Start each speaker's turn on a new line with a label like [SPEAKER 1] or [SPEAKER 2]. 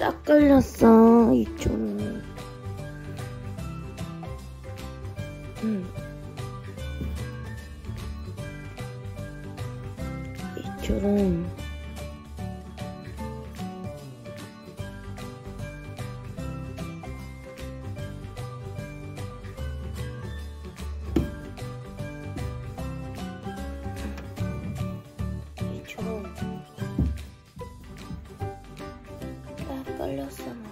[SPEAKER 1] 딱 걸렸어, 이쪽은. 응. 이쪽은 걸렸어.